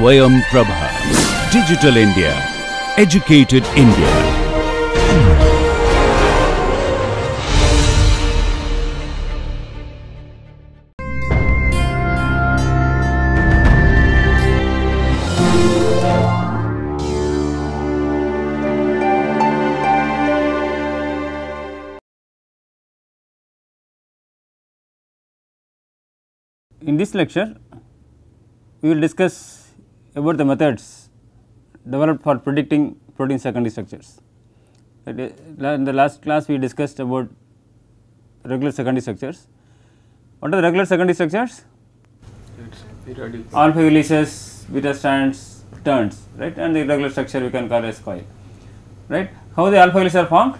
Swayam Prabha. Digital India. Educated India. In this lecture, we will discuss about the methods developed for predicting protein secondary structures. That is, la- In the last class, we discussed about regular secondary structures. What are the regular secondary structures? Alpha helices, beta strands, turns, right? And the regular structure we can call as coil, right? How the alpha helices are formed?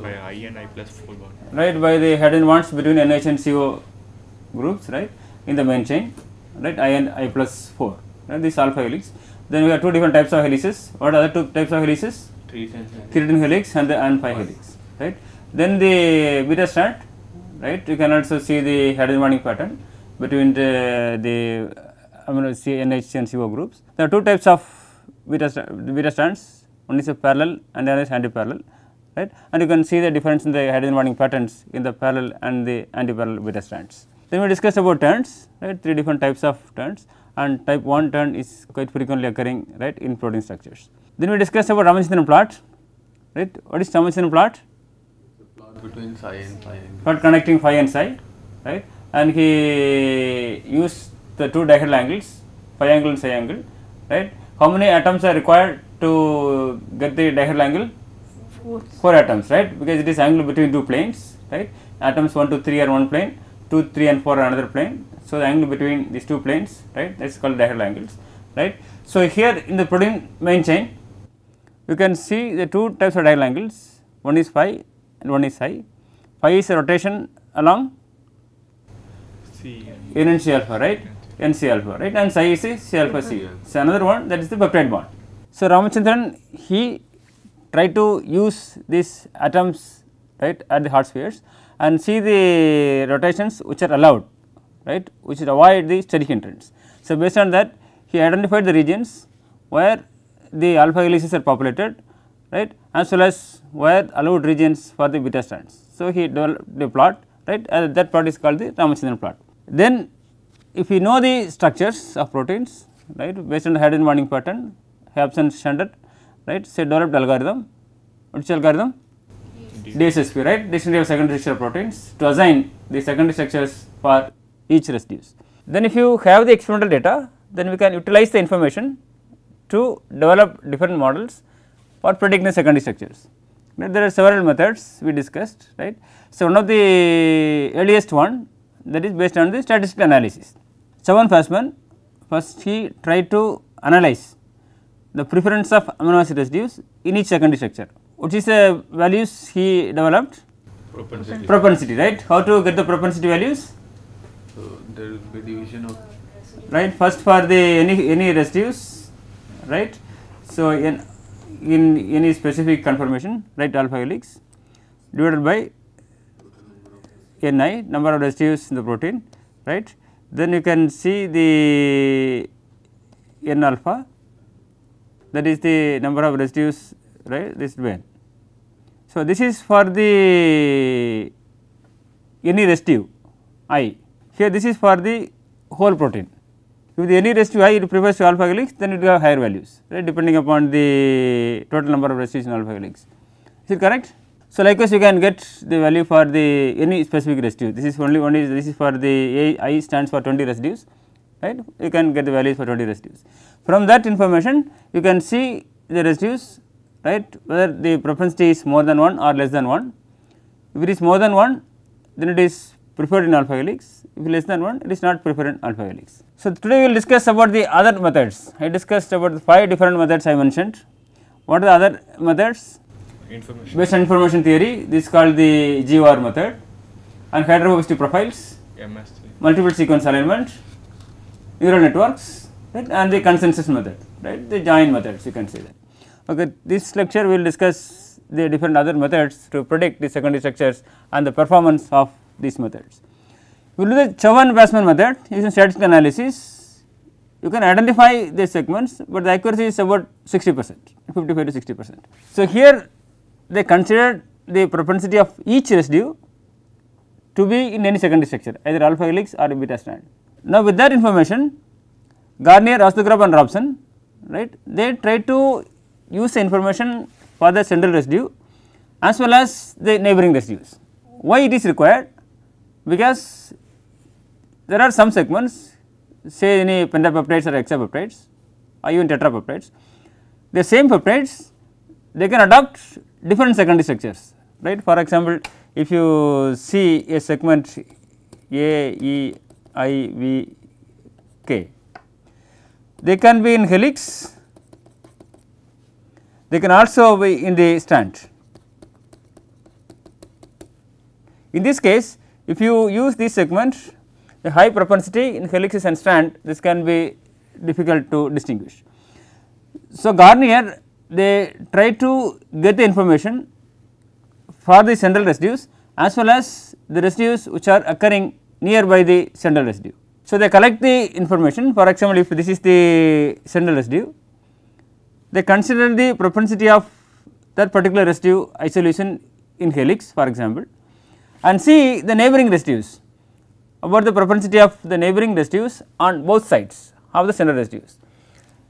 by I and I plus 4 bond. right by the hydrogen bonds between NH and CO groups right in the main chain right? I and I plus 4 right? This alpha helix. Then we have two different types of helices. What are the two types of helices? Three sense and keratin helix and the and helix right? Then the beta strand right? You can also see the hydrogen bonding pattern between the the amino C NH and CO groups. There are two types of beta beta strands. One is a parallel and the other is anti-parallel right? And you can see the difference in the hydrogen bonding patterns in the parallel and the anti-parallel beta strands then we discussed about turns right? Three different types of turns. And type 1 turn is quite frequently occurring right in protein structures. Then we discussed about Ramachandran plot right? What is Ramachandran plot? The plot between psi and phi. And plot connecting phi and psi right? And he used the two dihedral angles phi angle and psi angle right? How many atoms are required to get the dihedral angle? Four. Atoms right? Because it is angle between two planes right? Atoms 1 to 3 are one plane 2 3 and 4 are another plane. So the angle between these two planes right that is called dihedral angles right. So here in the protein main chain you can see the two types of dihedral angles. One is phi and one is psi. Phi is a rotation along C and n and c alpha right n c alpha right and psi is a c alpha c. Mm-hmm. So another one that is the peptide bond. So ramachandran he tried to use these atoms right at the hard spheres and see the rotations which are allowed right which avoid the steric hindrance so based on that he identified the regions where the alpha helices are populated right as well as where allowed regions for the beta strands. So he developed the plot right and that plot is called the ramachandran plot. Then if we know the structures of proteins right based on the and bonding pattern Kabsch and Sander right say developed algorithm which algorithm DSSP right? Of secondary structure proteins. To assign the secondary structures for each residues. Then if you have the experimental data then we can utilize the information to develop different models for predicting the secondary structures. There are several methods we discussed right? So one of the earliest one that is based on the statistical analysis. Chavan Fasman first he tried to analyze the preference of amino acid residues in each secondary structure which is the values he developed? Propensity. propensity right? How to get the propensity values? So there will be division of right first for the any any residues right? So in in any specific conformation right alpha helix divided by ni number of residues in the protein right? Then you can see the n alpha that is the number of residues right this way so this is for the any residue i. Here this is for the whole protein. If the any residue i it prefers to alpha helix then it will have higher values right depending upon the total number of residues in alpha helix. Is it correct? So likewise you can get the value for the any specific residue this is only one is this is for the a i stands for 20 residues right? You can get the values for 20 residues. From that information you can see the residues right? Whether the propensity is more than 1 or less than 1 if it is more than 1 then it is preferred in alpha helix. If less than 1 it is not preferred in alpha helix. So today we will discuss about the other methods. I discussed about the five different methods i mentioned. What are the other methods? Information. based on information theory this is called the GOR method. And hydrophobicity profiles. MSA. multiple sequence alignment. Neural networks right, and the consensus method right? The join methods you can say that okay this lecture we will discuss the different other methods to predict the secondary structures and the performance of these methods we will do the Chavan Fasman method using statistical analysis you can identify the segments, but the accuracy is about 60 percent, 55 to 60 percent. So, here they considered the propensity of each residue to be in any secondary structure either alpha helix or beta strand. Now, with that information Garnier, Osguthorpe and Robson right they tried to use the information for the central residue as well as the neighboring residues. Why it is required? Because there are some segments say any pentapeptides or hexapeptides or even tetrapeptides the same peptides they can adopt different secondary structures right. For example, if you see a segment A, E, I, V, K they can be in helix they can also be in the strand. In this case if you use this segment the high propensity in helices and strand this can be difficult to distinguish. So, Garnier they try to get the information for the central residues as well as the residues which are occurring nearby the central residue. So, they collect the information for example, if this is the central residue they consider the propensity of that particular residue isolation in helix for example and see the neighboring residues about the propensity of the neighboring residues on both sides of the central residues.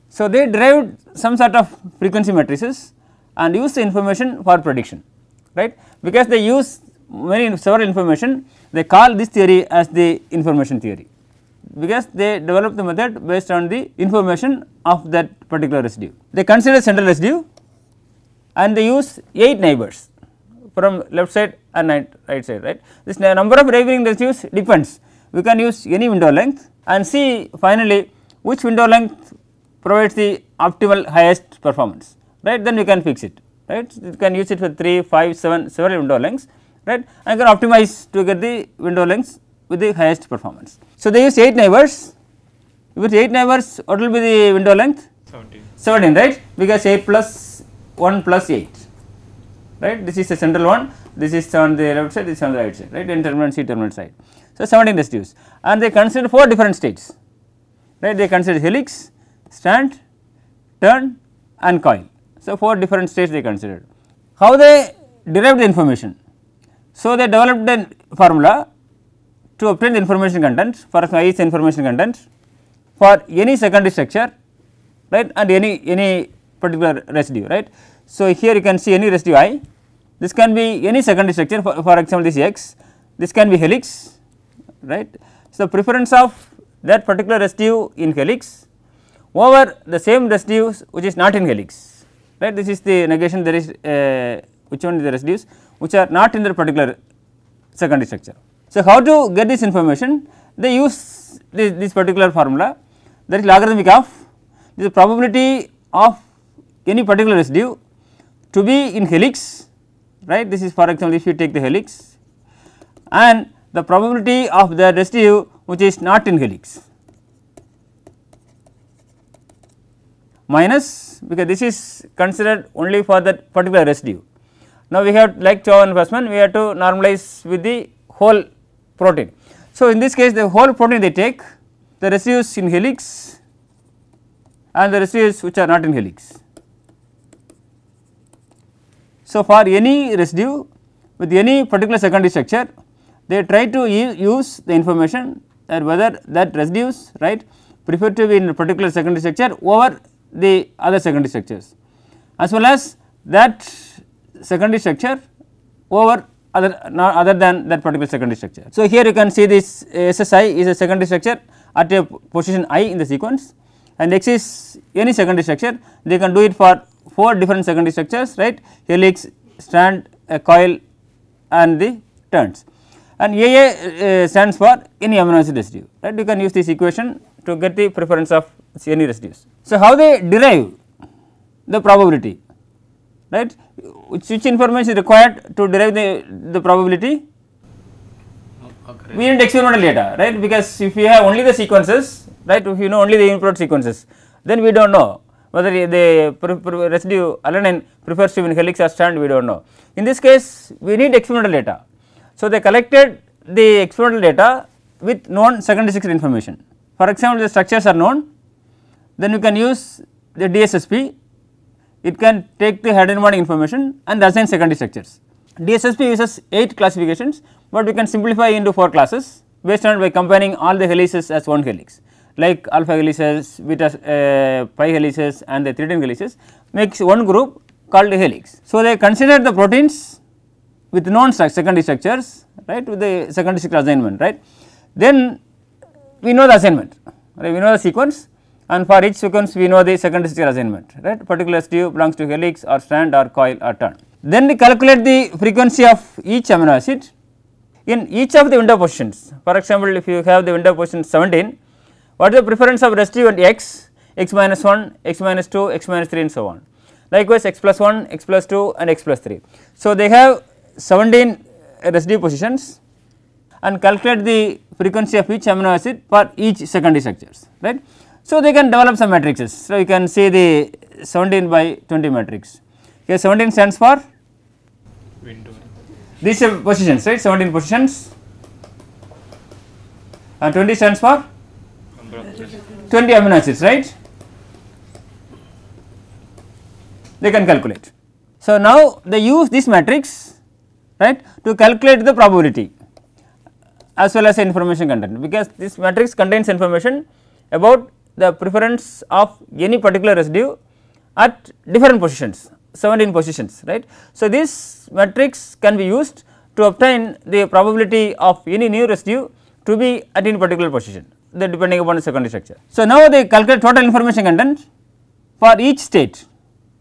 So, they derived some sort of frequency matrices and use the information for prediction right? Because they use many several information they call this theory as the information theory because they develop the method based on the information of that particular residue. They consider central residue and they use 8 neighbors from left side and right, side right. This number of neighboring residues depends we can use any window length and see finally which window length provides the optimal highest performance right then we can fix it right you can use it for 3 5 7 several window lengths right and can optimize to get the window lengths with the highest performance. So, they use 8 neighbors with 8 neighbors what will be the window length 17. 17 right because 8 plus 1 plus 8 right this is the central one this is on the left side this is on the right side right N terminal C terminal side. So, 17 residues and they consider 4 different states right they consider helix, strand, turn and coil. So, 4 different states they considered. How they derived the information? So, they developed a formula to obtain the information content for example, I is the information content for any secondary structure right and any any particular residue right. So, here you can see any residue I this can be any secondary structure for, for example, this X this can be helix right. So, preference of that particular residue in helix over the same residues which is not in helix right this is the negation there is uh, which one is the residues which are not in the particular secondary structure. So, how to get this information? They use this, this particular formula. That is logarithmic of the probability of any particular residue to be in helix right? This is for example, if you take the helix and the probability of the residue which is not in helix minus because this is considered only for that particular residue. Now, we have like Chou and Fasman we have to normalize with the whole protein. So, in this case the whole protein they take the residues in helix and the residues which are not in helix. So, for any residue with any particular secondary structure they try to use the information that whether that residues right prefer to be in a particular secondary structure over the other secondary structures as well as that secondary structure over other not other than that particular secondary structure. So, here you can see this SSI is a secondary structure at a position i in the sequence and X is any secondary structure. They can do it for 4 different secondary structures right? Helix, strand, a coil and the turns. And AA uh, stands for any amino acid residue right? You can use this equation to get the preference of any residues. So, how they derive the probability right which, which information is required to derive the, the probability Okay. we need experimental data right because if you have only the sequences right if you know only the input sequences then we do not know whether the residue alanine prefers to be in helix or strand we do not know. In this case we need experimental data. So, they collected the experimental data with known secondary structure information. For example, the structures are known then you can use the DSSP, it can take the and body information and assign secondary structures. DSSP uses 8 classifications, but we can simplify into 4 classes based on by combining all the helices as one helix like alpha helices, beta uh, pi helices and the 3 helices makes one group called a helix. So, they consider the proteins with known secondary structures right with the secondary structure assignment right. Then we know the assignment right we know the sequence and for each sequence we know the secondary structure assignment right particular residue belongs to helix or strand or coil or turn. Then we calculate the frequency of each amino acid in each of the window positions. For example, if you have the window position 17, what is the preference of residue at x, x minus 1, x minus 2, x minus 3 and so on. Likewise, x plus 1, x plus 2 and x plus 3. So, they have 17 residue positions and calculate the frequency of each amino acid for each secondary structures right. So, they can develop some matrices. So, you can see the 17 by 20 matrix. Here 17 stands for window these are positions right 17 positions and 20 stands for number of residue. 20 amino acids right they can calculate. So, now they use this matrix right to calculate the probability as well as information content because this matrix contains information about the preference of any particular residue at different positions 17 positions right. So, this matrix can be used to obtain the probability of any new residue to be at any particular position that depending upon the secondary structure. So, now they calculate total information content for each state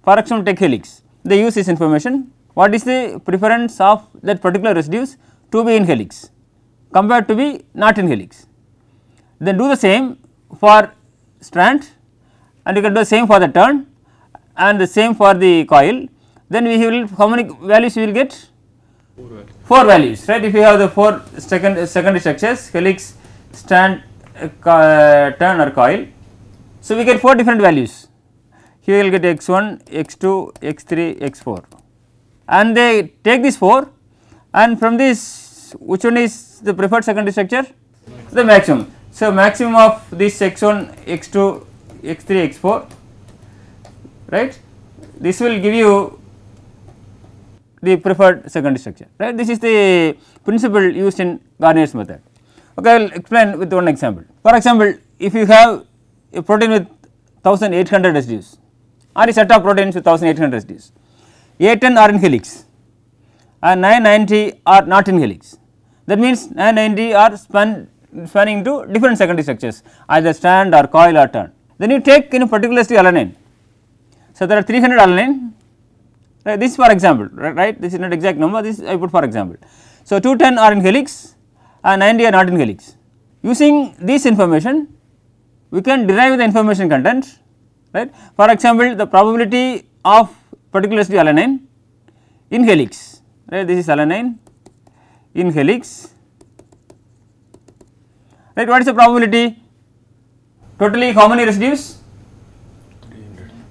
for example take helix they use this information what is the preference of that particular residues to be in helix compared to be not in helix. Then do the same for strand and you can do the same for the turn and the same for the coil. Then we will how many values we will get? Four values. 4 values right? If you have the 4 second secondary structures helix strand uh, uh, turn or coil. So we get 4 different values. Here you will get x1 x2 x3 x4 and they take this 4 and from this which one is the preferred secondary structure? The maximum so maximum of this x1 x2 x3 x4 right? This will give you the preferred secondary structure right? This is the principle used in Garnier's method. Okay I will explain with one example. For example if you have a protein with 1800 residues or a set of proteins with 1800 residues A10 are in helix and 990 are not in helix. That means 990 are span spanning into different secondary structures either strand or coil or turn. Then you take in a particular alanine. So there are 300 alanine right? This for example right, right? This is not exact number this I put for example. So 210 are in helix and 90 are not in helix. Using this information we can derive the information content right? For example the probability of particular alanine in helix right? This is alanine in helix right what is the probability? Totally how many residues?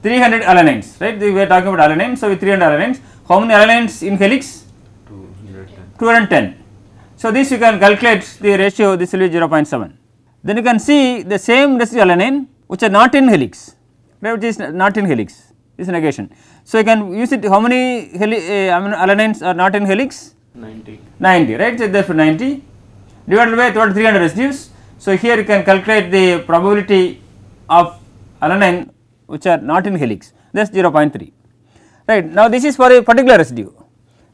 300 alanines right? We are talking about alanine so with 300 alanines how many alanines in helix? 210 so this you can calculate the ratio this will be 0.7 then you can see the same residue alanine which are not in helix right? Which is not in helix this is negation. So you can use it how many heli, uh, alanines are not in helix? 90 90 right? So therefore 90 divided by total 300 residues so here you can calculate the probability of alanine which are not in helix. That is 0.3 right. Now this is for a particular residue.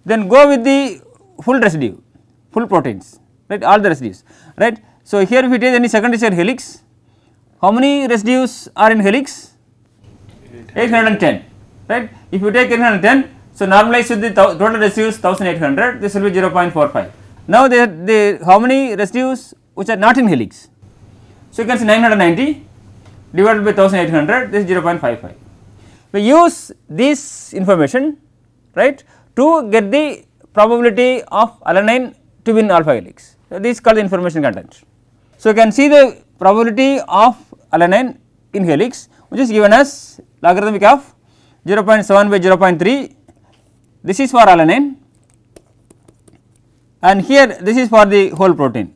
Then go with the full residue full proteins right all the residues right. So here if you take any secondary structure helix how many residues are in helix? 810 right. If you take 810 so normalize with the total residues 1800 this will be 0.45 now the, the how many residues which are not in helix. So you can see 990 divided by 1800 this is 0.55 we use this information right to get the probability of alanine to be in alpha helix. So this is called the information content. So you can see the probability of alanine in helix which is given as logarithmic of 0.7 by 0.3 this is for alanine. And here this is for the whole protein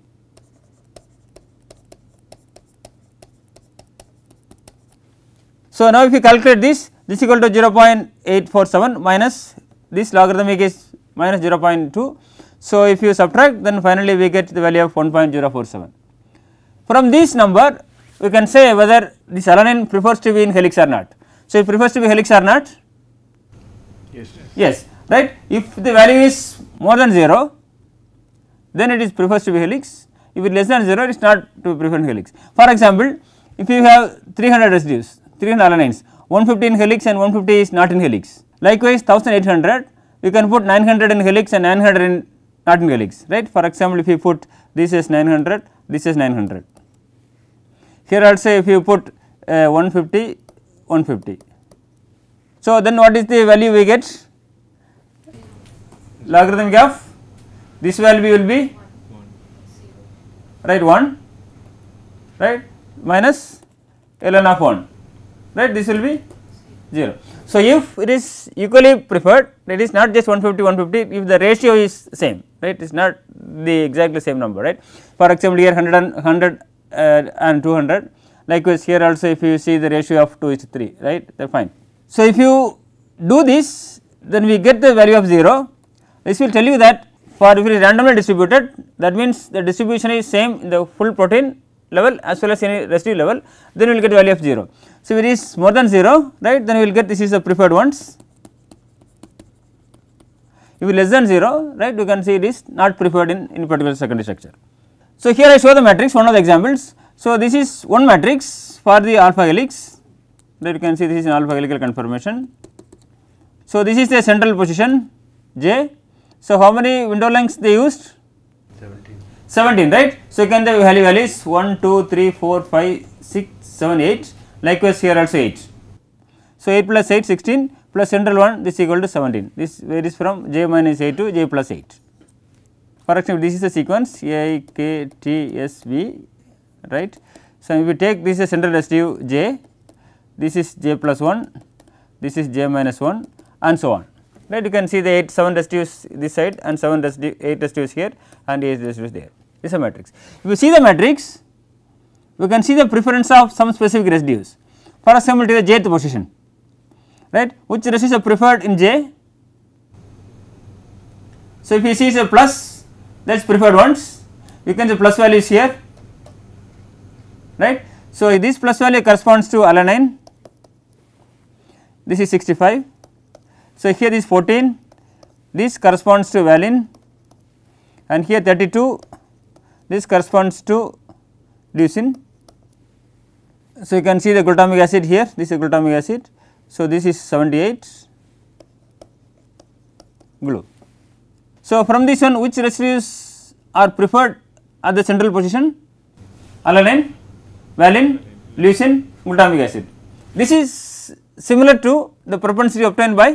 So, now if you calculate this, this is equal to 0.847 minus this logarithmic is minus 0.2. So, if you subtract then finally we get the value of 1.047. From this number we can say whether this alanine prefers to be in helix or not. So, it prefers to be helix or not? Yes. Yes, right. If the value is more than 0, then it is prefers to be helix. If it is less than 0, it is not to prefer helix. For example, if you have 300 residues, 300 alanines, 150 in helix and 150 is not in helix. Likewise, 1800, you can put 900 in helix and 900 in not in helix, right. For example, if you put this is 900, this is 900. Here also if you put uh, 150, 150. So, then what is the value we get? Logarithmic of this value will be right 1 right minus ln of 1 right this will be 0. So, if it is equally preferred it is not just 150 150 if the ratio is same right it is not the exactly same number right. For example, here 100 and 100 uh, and 200 likewise here also if you see the ratio of 2 is to 3 right they are fine. So, if you do this then we get the value of 0 this will tell you that for if it is randomly distributed that means the distribution is same in the full protein level as well as any residue level then we will get value of 0. So, if it is more than 0 right then we will get this is the preferred ones. If it is less than 0 right you can see it is not preferred in any particular secondary structure. So, here I show the matrix one of the examples. So, this is one matrix for the alpha helix that you can see this is an alpha helical conformation. So, this is the central position J. So, how many window lengths they used? 17. 17 right. So, you can the value values 1, 2, 3, 4, 5, 6, 7, 8 likewise here also 8. So, 8 plus 8 16 plus central one this is equal to 17 this varies from j minus a to j plus 8. For example, this is the sequence A, K, T, S, V right. So, if we take this is central residue j this is j plus 1 this is j minus 1 and so on right you can see the 8 7 residues this side and 7 residue 8 residues here and 8 residues there is a matrix. If you see the matrix we can see the preference of some specific residues for example to the jth position right which residues are preferred in j. So, if you see a plus that is preferred ones you can see plus value is here right. So, this plus value corresponds to alanine this is 65. So, here is 14 this corresponds to valine and here 32 this corresponds to leucine. So, you can see the glutamic acid here this is glutamic acid. So, this is 78 glue. So, from this one which residues are preferred at the central position alanine, valine, leucine, glutamic acid. This is similar to the propensity obtained by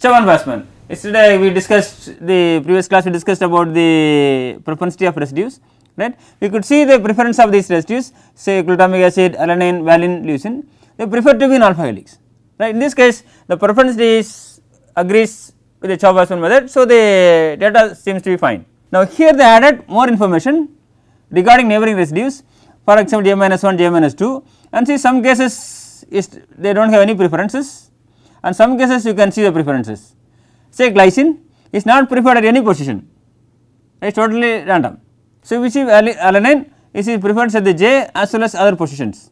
Chavan Fasman. Yesterday we discussed the previous class we discussed about the propensity of residues right. We could see the preference of these residues say glutamic acid, alanine, valine, leucine they prefer to be in alpha helix right. In this case the propensity is agrees with the Chavan method. So, the data seems to be fine. Now, here they added more information regarding neighboring residues for example, j minus 1, j minus 2 and see some cases is they do not have any preferences and some cases you can see the preferences. Say glycine is not preferred at any position, it is totally random. So, we see alanine is preferred at the j as well as other positions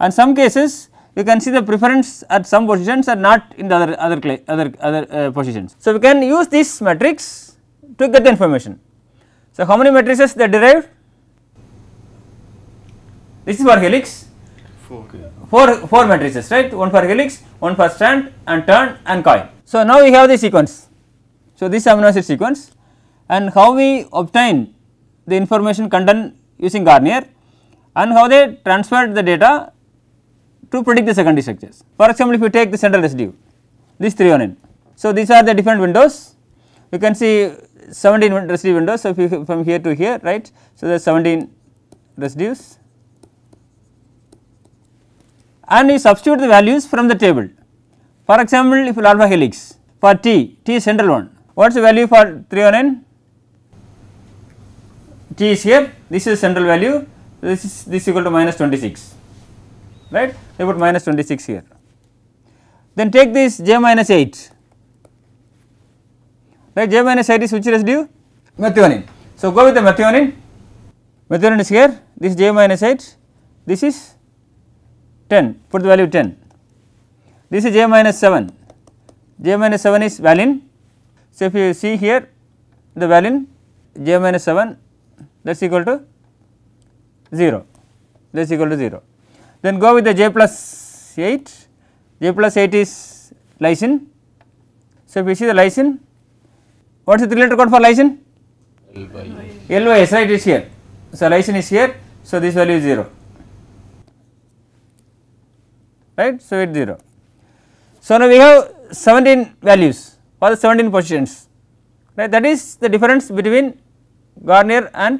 and some cases you can see the preference at some positions are not in the other other other other uh, positions. So, we can use this matrix to get the information. So, how many matrices they derived? This is for helix, 4. 4, 4 matrices right, one for helix, one for strand and turn and coil. So, now we have the sequence. So, this amino acid sequence and how we obtain the information content using Garnier and how they transferred the data to predict the secondary structures. For example, if you take the central residue, this threonine. So, these are the different windows, you can see 17 residue windows. So, if you from here to here right. So, there are 17 residues and you substitute the values from the table. For example, if alpha helix for T, T is central one, what is the value for threonine? T is here, this is central value, this is this is equal to minus 26 right? They put minus 26 here. Then take this j minus 8 right? J minus 8 is which residue? Methionine. So, go with the methionine. Methionine is here. This j minus 8 this is 10 put the value 10 this is j minus 7 j minus 7 is valine. So, if you see here the valine j minus 7 that is equal to 0 that is equal to 0. Then go with the j plus 8 j plus 8 is lysine. So, if you see the lysine what is the related code for lysine? L by LYS right is here. So, lysine is here. So, this value is 0 right. So, it is 0. So, now we have 17 values for the 17 positions right that is the difference between Garnier and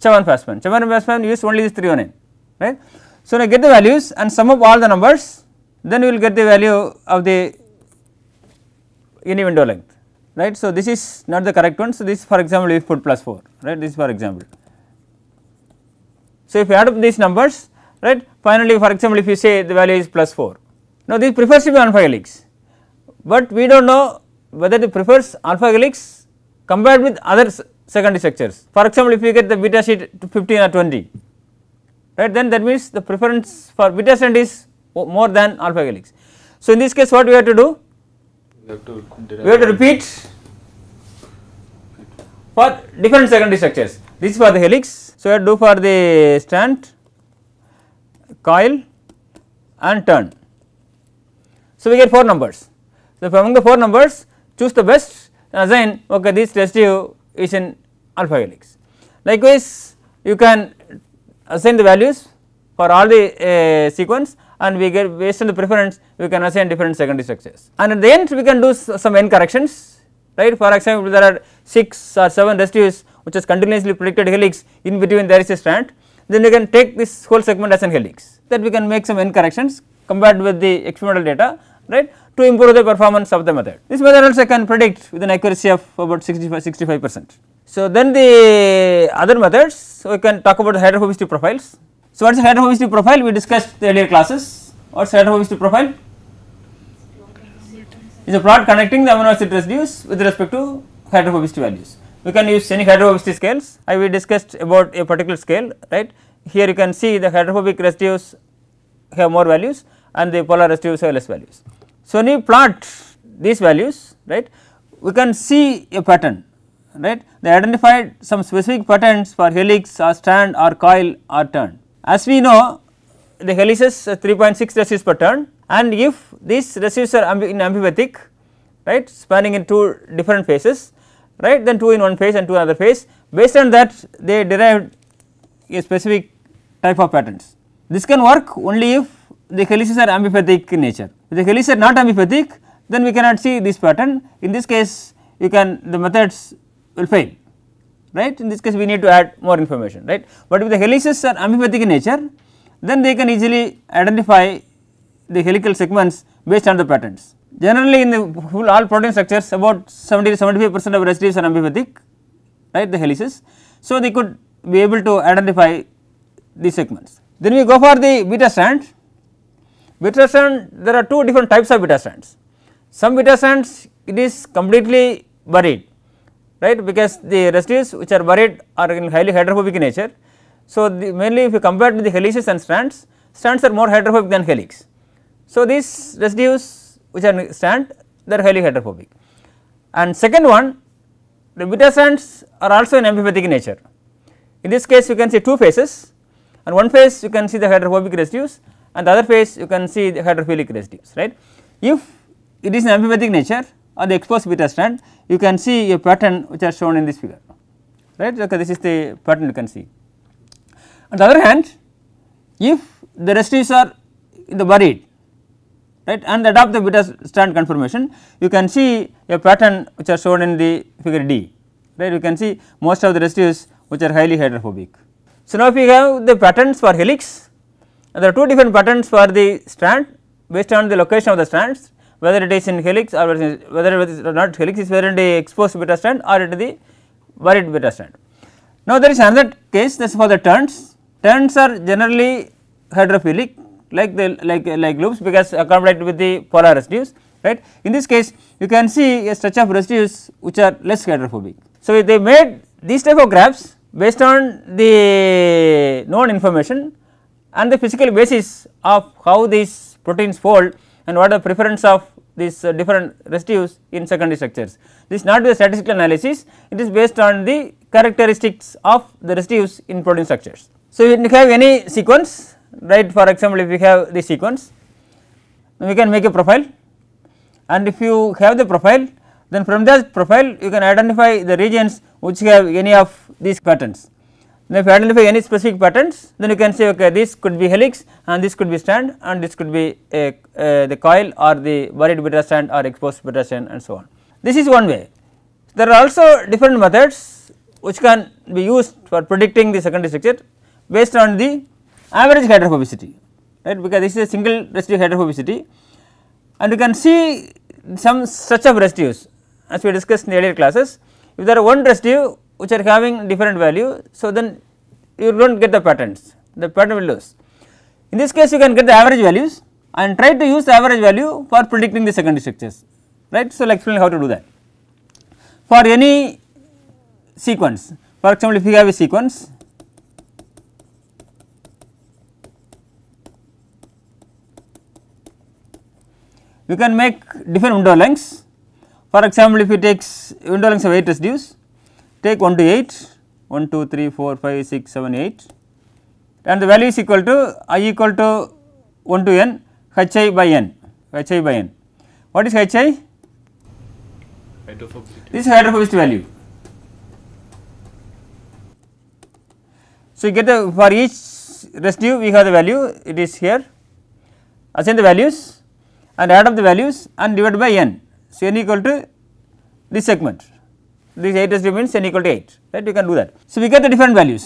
Chavan Fasman. Chavan Fasman used only this 309 right. So, now get the values and sum up all the numbers then we will get the value of the any window length right. So, this is not the correct one. So, this for example if put plus 4 right this for example. So, if you add up these numbers right finally for example if you say the value is plus 4. Now, this prefers to be alpha helix, but we do not know whether it prefers alpha helix compared with other secondary structures. For example, if you get the beta sheet to 15 or 20 right then that means the preference for beta strand is more than alpha helix. So, in this case what we have to do? We have to We have to repeat for different secondary structures. This is for the helix. So, we have to do for the strand, coil and turn. So, we get 4 numbers. So, among the 4 numbers choose the best and assign okay this residue is in alpha helix. Likewise, you can assign the values for all the uh, sequence and we get based on the preference we can assign different secondary structures. And at the end we can do some n corrections right for example there are 6 or 7 residues which is continuously predicted helix in between there is a strand then we can take this whole segment as an helix that we can make some n corrections compared with the experimental data right to improve the performance of the method. This method also can predict with an accuracy of about 65 65 percent. So, then the other methods so we can talk about the hydrophobicity profiles. So, what is hydrophobicity profile we discussed the earlier classes what is hydrophobicity profile? is a plot connecting the amino acid residues with respect to hydrophobicity values. We can use any hydrophobicity scales. I we discussed about a particular scale, right. Here you can see the hydrophobic residues have more values and the polar have less values. So, when you plot these values, right, we can see a pattern, right. They identified some specific patterns for helix or strand or coil or turn. As we know, the helices are 3.6 residues per turn and if these residues are ambi in amphipathic right spanning in two different phases right then two in one phase and two another phase based on that they derived a specific type of patterns. This can work only if the helices are amphipathic in nature. If the helices are not amphipathic then we cannot see this pattern in this case you can the methods will fail right in this case we need to add more information right. But if the helices are amphipathic in nature then they can easily identify the helical segments based on the patterns. Generally in the full all protein structures about 70 to 75 percent of residues are amphipathic right the helices. So, they could be able to identify these segments. Then we go for the beta strand. Beta strand there are two different types of beta strands. Some beta strands it is completely buried right because the residues which are buried are in highly hydrophobic in nature. So, mainly if you compare to the helices and strands, strands are more hydrophobic than helix. So, these residues which are strand they are highly hydrophobic. And second one the beta strands are also in amphipathic in nature. In this case you can see two phases and one phase you can see the hydrophobic residues and the other phase you can see the hydrophilic residues right. If it is an amphipathic nature or the exposed beta strand you can see a pattern which are shown in this figure right okay, this is the pattern you can see. On the other hand if the residues are in the buried right and adopt the beta strand conformation you can see a pattern which are shown in the figure D right you can see most of the residues which are highly hydrophobic. So, now if we have the patterns for helix there are two different patterns for the strand based on the location of the strands whether it is in helix or whether it is not helix is whether in the exposed beta strand or it is the buried beta strand. Now, there is another case that is for the turns, turns are generally hydrophilic like the like like loops because accommodated with the polar residues right. In this case you can see a stretch of residues which are less hydrophobic. So, they made these type of graphs based on the known information and the physical basis of how these proteins fold and what are the preference of these uh, different residues in secondary structures. This is not the statistical analysis, it is based on the characteristics of the residues in protein structures. So, if you have any sequence right for example, if we have the sequence we can make a profile and if you have the profile then from that profile you can identify the regions which have any of these patterns. Now, if you identify any specific patterns then you can say okay this could be helix and this could be strand and this could be a, uh, the coil or the buried beta strand or exposed beta strand and so on. This is one way. There are also different methods which can be used for predicting the secondary structure based on the average hydrophobicity right because this is a single residue hydrophobicity and you can see some such of residues as we discussed in earlier classes. If there are one residue which are having different value, so then you do not get the patterns, the pattern will lose. In this case you can get the average values and try to use the average value for predicting the secondary structures, right. So, I will explain how to do that. For any sequence, for example, if you have a sequence you can make different window lengths. For example, if you take window lengths of 8 residues, take 1 to 8, 1, 2, 3, 4, 5, 6, 7, 8 and the value is equal to i equal to 1 to n hi by n, hi by n. What is hi? Hydrophobicity. This is hydrophobicity value. So, you get the for each residue we have the value it is here assign the values and add up the values and divide by n. So, n equal to this segment this 8 residue remains n equal to 8 right you can do that. So, we get the different values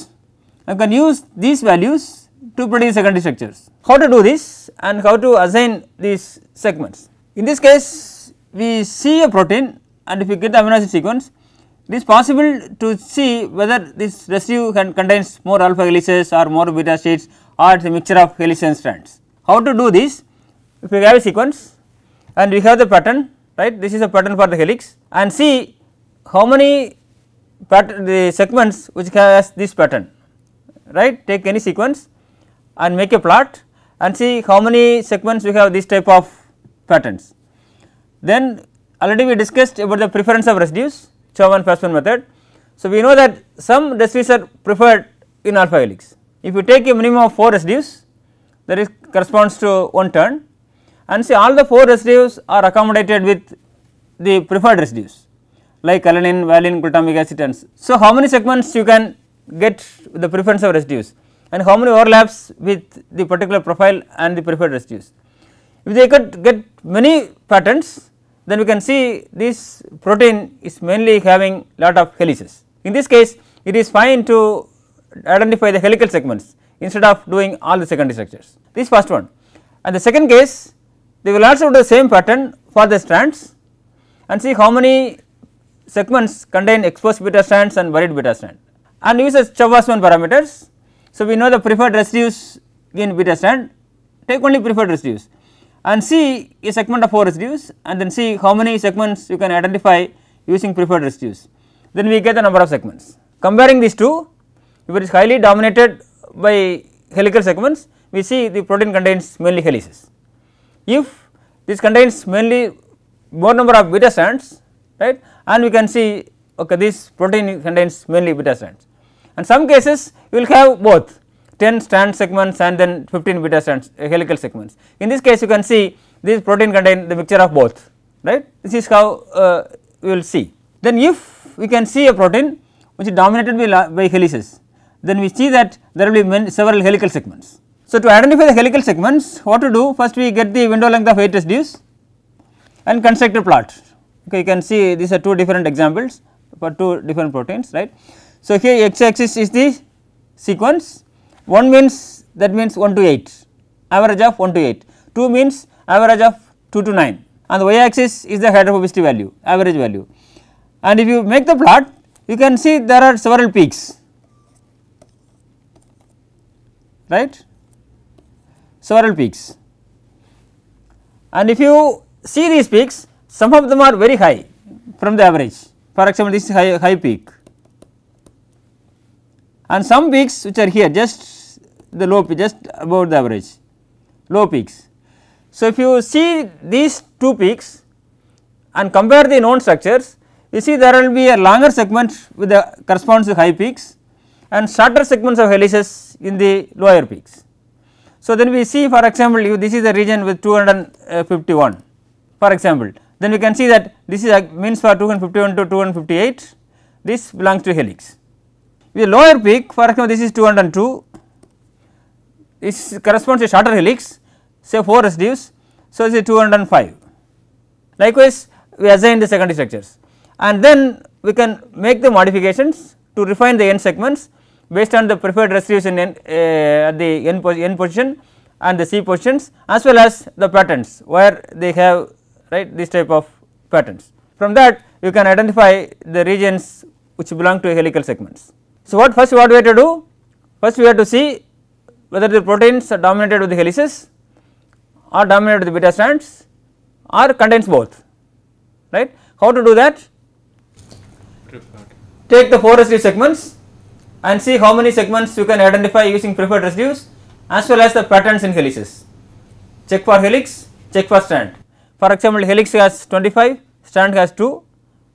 I can use these values to produce secondary structures. How to do this and how to assign these segments. In this case we see a protein and if you get the amino acid sequence it is possible to see whether this residue can contains more alpha helices or more beta sheets or it is a mixture of helices and strands. How to do this? If we have a sequence and we have the pattern right this is a pattern for the helix and see how many pattern the segments which has this pattern right take any sequence and make a plot and see how many segments we have this type of patterns. Then already we discussed about the preference of residues Chowan Fasman method. So, we know that some residues are preferred in alpha helix. If you take a minimum of 4 residues that is corresponds to one turn and see all the 4 residues are accommodated with the preferred residues like alanine, valine, glutamic acid and so how many segments you can get the preference of residues and how many overlaps with the particular profile and the preferred residues. If they could get many patterns then we can see this protein is mainly having lot of helices. In this case it is fine to identify the helical segments instead of doing all the secondary structures. This first one and the second case they will also do the same pattern for the strands and see how many segments contain exposed beta strands and buried beta strand and uses Chou-Fasman parameters. So, we know the preferred residues in beta strand take only preferred residues and see a segment of 4 residues and then see how many segments you can identify using preferred residues then we get the number of segments. Comparing these two if it is highly dominated by helical segments we see the protein contains mainly helices. If this contains mainly more number of beta strands right and we can see okay this protein contains mainly beta strands and some cases you will have both 10 strand segments and then 15 beta strands uh, helical segments. In this case you can see this protein contain the mixture of both right this is how uh, we will see. Then if we can see a protein which is dominated by, by helices then we see that there will be many, several helical segments. So, to identify the helical segments what to do first we get the window length of 8 residues and construct a plot okay you can see these are two different examples for two different proteins right. So, here x axis is the sequence. 1 means that means 1 to 8 average of 1 to 8 2 means average of 2 to 9 and the y axis is the hydrophobicity value average value. And if you make the plot you can see there are several peaks right. several peaks. And if you see these peaks some of them are very high from the average for example this is high, high peak and some peaks which are here just the low peak just about the average low peaks. So, if you see these two peaks and compare the known structures you see there will be a longer segment with the corresponds to high peaks and shorter segments of helices in the lower peaks. So, then we see for example, if this is the region with 251 for example, then we can see that this is means for 251 to 258 this belongs to helix. With lower peak for example, this is 202 this corresponds to shorter helix. Say 4 residues. So, this is 205 likewise we assign the secondary structures. And then we can make the modifications to refine the n segments based on the preferred residues in uh, at the n position and the c positions as well as the patterns where they have right this type of patterns. From that you can identify the regions which belong to helical segments. So, what first what we have to do? First we have to see whether the proteins are dominated with the helices or dominated with the beta strands or contains both right. How to do that? Take the 4 residue segments and see how many segments you can identify using preferred residues as well as the patterns in helices. Check for helix, check for strand. For example, helix has 25, strand has 2,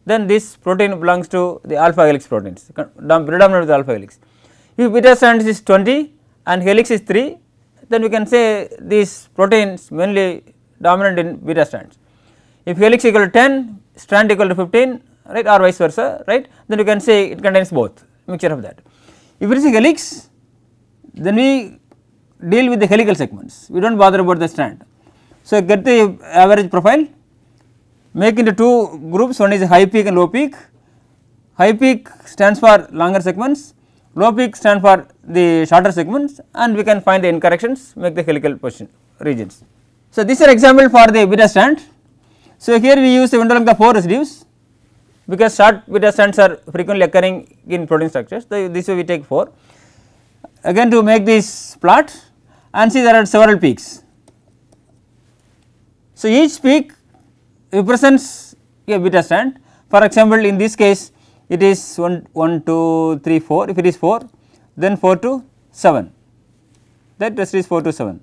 then this protein belongs to the alpha helix proteins, predominant with alpha helix. If beta strand is 20 and helix is 3, then we can say these proteins mainly dominant in beta strands. If helix equal to 10, strand equal to 15, right or vice versa, right, then you can say it contains both mixture of that. If it is a helix, then we deal with the helical segments, we do not bother about the strand. So, get the average profile, make into two groups, one is high peak and low peak. High peak stands for longer segments, low peak stands for the shorter segments and we can find the incorrections, make the helical position regions. So, this is an example for the beta strand. So, here we use the window length of 4 residues because short beta strands are frequently occurring in protein structures. So, this way we take 4. Again to make this plot and see there are several peaks. So, each peak represents a beta strand. For example, in this case it is 1, 1, 2, 3, 4. If it is 4, then 4 to 7. That rest is 4 to 7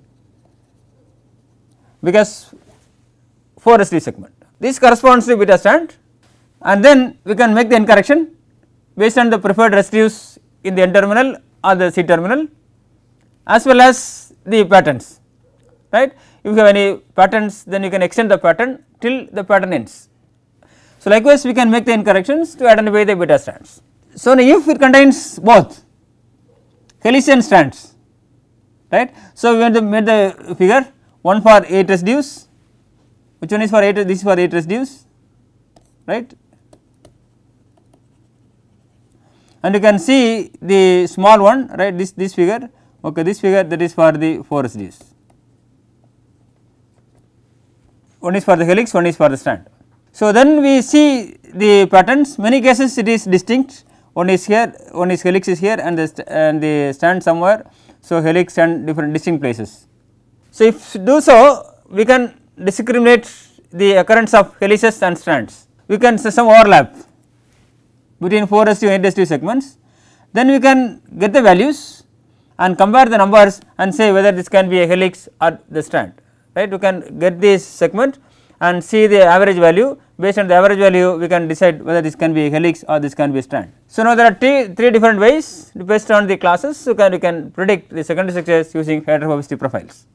because 4 residue segment. This corresponds to beta strand and then we can make the n correction based on the preferred residues in the n terminal or the c terminal as well as the patterns right. If you have any patterns then you can extend the pattern till the pattern ends. So, likewise we can make the n corrections to identify the beta strands. So, if it contains both Helician strands right. So, we have made the figure one for 8 residues which one is for 8 this is for 8 residues right and you can see the small one right this this figure okay this figure that is for the 4 residues one is for the helix one is for the strand. So, then we see the patterns many cases it is distinct one is here one is helix is here and the and the strand somewhere. So, helix and different distinct places. So, if do so we can discriminate the occurrence of helices and strands we can say some overlap between 4 residue and 8 residue segments then we can get the values and compare the numbers and say whether this can be a helix or the strand right we can get this segment and see the average value based on the average value we can decide whether this can be helix or this can be strand. So, now there are three, three different ways based on the classes you can, you can predict the secondary structures using hydrophobicity profiles.